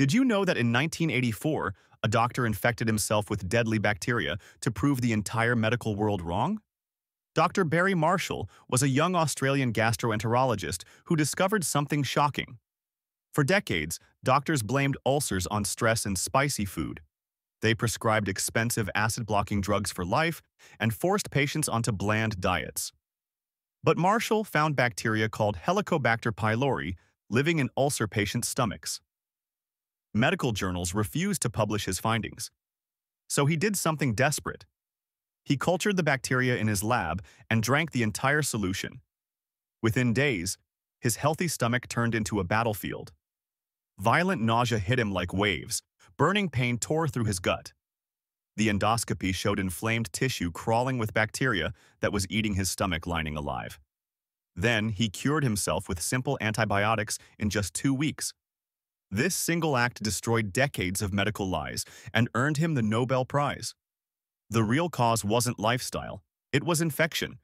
Did you know that in 1984, a doctor infected himself with deadly bacteria to prove the entire medical world wrong? Dr. Barry Marshall was a young Australian gastroenterologist who discovered something shocking. For decades, doctors blamed ulcers on stress and spicy food. They prescribed expensive acid-blocking drugs for life and forced patients onto bland diets. But Marshall found bacteria called Helicobacter pylori living in ulcer patients' stomachs. Medical journals refused to publish his findings. So he did something desperate. He cultured the bacteria in his lab and drank the entire solution. Within days, his healthy stomach turned into a battlefield. Violent nausea hit him like waves. Burning pain tore through his gut. The endoscopy showed inflamed tissue crawling with bacteria that was eating his stomach lining alive. Then he cured himself with simple antibiotics in just two weeks. This single act destroyed decades of medical lies and earned him the Nobel Prize. The real cause wasn't lifestyle, it was infection,